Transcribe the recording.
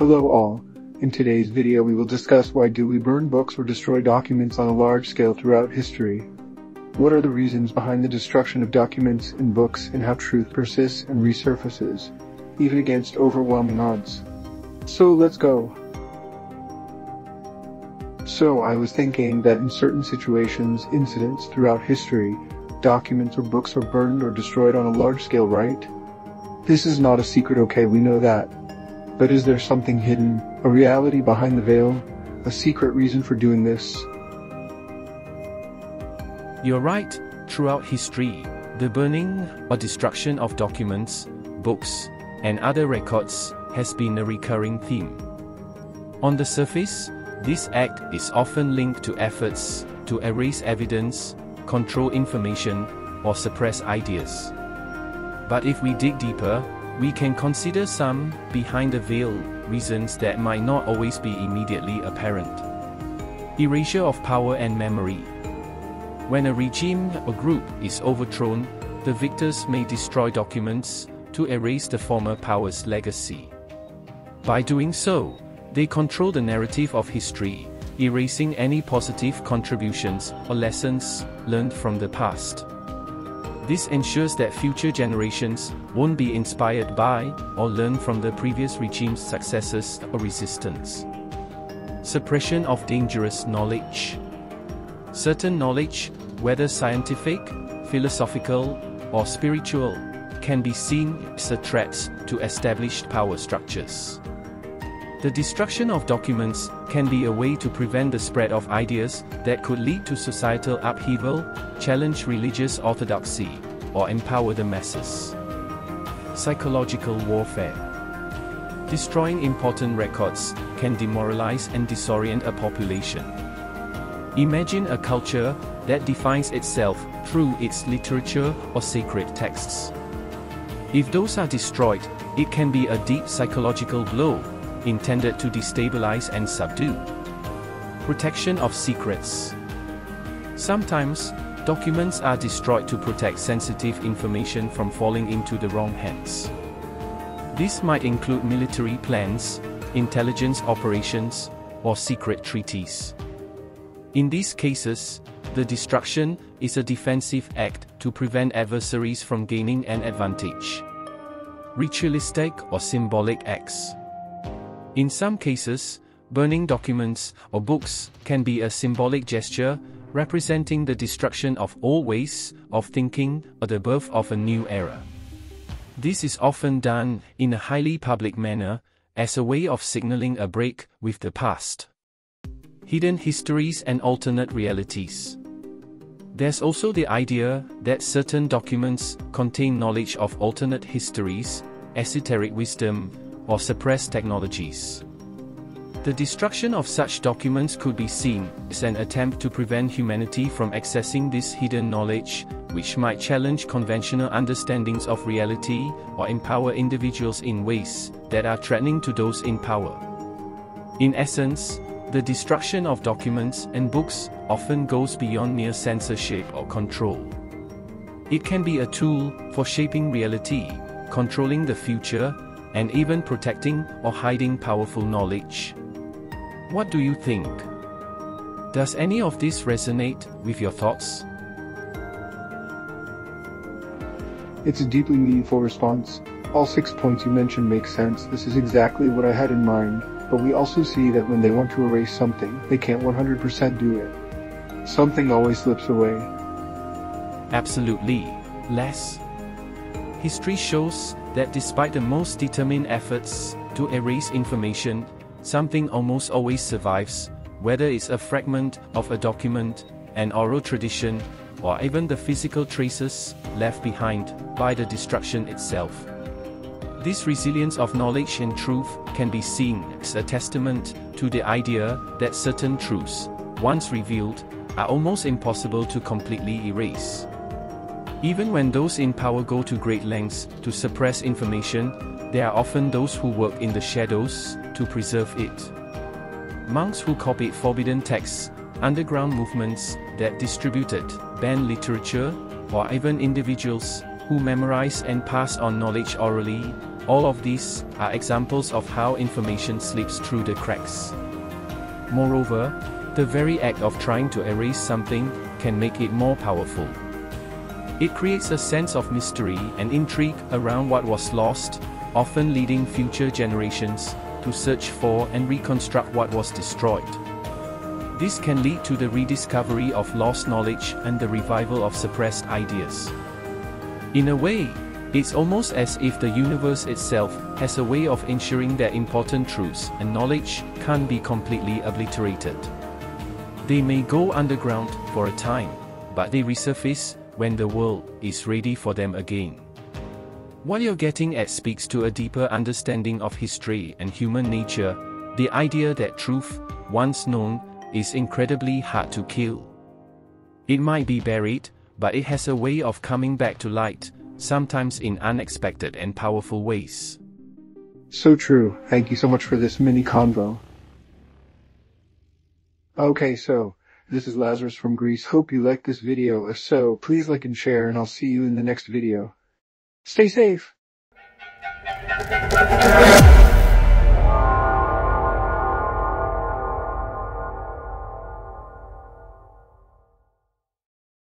Hello all. In today's video we will discuss why do we burn books or destroy documents on a large scale throughout history. What are the reasons behind the destruction of documents and books and how truth persists and resurfaces, even against overwhelming odds. So let's go. So I was thinking that in certain situations, incidents throughout history, documents or books are burned or destroyed on a large scale, right? This is not a secret, okay, we know that. But is there something hidden, a reality behind the veil, a secret reason for doing this? You're right, throughout history, the burning or destruction of documents, books, and other records has been a recurring theme. On the surface, this act is often linked to efforts to erase evidence, control information, or suppress ideas. But if we dig deeper, we can consider some behind the veil reasons that might not always be immediately apparent. Erasure of power and memory. When a regime or group is overthrown, the victors may destroy documents to erase the former power's legacy. By doing so, they control the narrative of history, erasing any positive contributions or lessons learned from the past. This ensures that future generations won't be inspired by or learn from the previous regime's successes or resistance. Suppression of dangerous knowledge. Certain knowledge, whether scientific, philosophical, or spiritual, can be seen as a threat to established power structures. The destruction of documents can be a way to prevent the spread of ideas that could lead to societal upheaval, challenge religious orthodoxy, or empower the masses. Psychological warfare. Destroying important records can demoralize and disorient a population. Imagine a culture that defines itself through its literature or sacred texts. If those are destroyed, it can be a deep psychological blow intended to destabilize and subdue. Protection of secrets. Sometimes, documents are destroyed to protect sensitive information from falling into the wrong hands. This might include military plans, intelligence operations, or secret treaties. In these cases, the destruction is a defensive act to prevent adversaries from gaining an advantage. Ritualistic or symbolic acts. In some cases, burning documents or books can be a symbolic gesture representing the destruction of old ways of thinking or the birth of a new era. This is often done in a highly public manner as a way of signaling a break with the past. Hidden histories and alternate realities. There's also the idea that certain documents contain knowledge of alternate histories, esoteric wisdom, or suppressed technologies. The destruction of such documents could be seen as an attempt to prevent humanity from accessing this hidden knowledge, which might challenge conventional understandings of reality or empower individuals in ways that are threatening to those in power. In essence, the destruction of documents and books often goes beyond mere censorship or control. It can be a tool for shaping reality, controlling the future, and even protecting or hiding powerful knowledge. What do you think? Does any of this resonate with your thoughts? It's a deeply meaningful response. All six points you mentioned make sense. This is exactly what I had in mind. But we also see that when they want to erase something, they can't 100% do it. Something always slips away. Absolutely. Less. History shows that despite the most determined efforts to erase information, something almost always survives, whether it's a fragment of a document, an oral tradition, or even the physical traces left behind by the destruction itself. This resilience of knowledge and truth can be seen as a testament to the idea that certain truths, once revealed, are almost impossible to completely erase. Even when those in power go to great lengths to suppress information, there are often those who work in the shadows to preserve it. Monks who copied forbidden texts, underground movements that distributed banned literature, or even individuals who memorize and pass on knowledge orally, All of these are examples of how information slips through the cracks. Moreover, the very act of trying to erase something can make it more powerful. It creates a sense of mystery and intrigue around what was lost, often leading future generations to search for and reconstruct what was destroyed. This can lead to the rediscovery of lost knowledge and the revival of suppressed ideas. In a way, it's almost as if the universe itself has a way of ensuring that important truths and knowledge can't be completely obliterated. They may go underground for a time, but they resurface when the world is ready for them again. While you're getting at speaks to a deeper understanding of history and human nature, the idea that truth, once known, is incredibly hard to kill. It might be buried, but it has a way of coming back to light, sometimes in unexpected and powerful ways. So true. Thank you so much for this mini convo. Okay, so this is Lazaros from Greece. Hope you liked this video. If so, please like and share and I'll see you in the next video. Stay safe.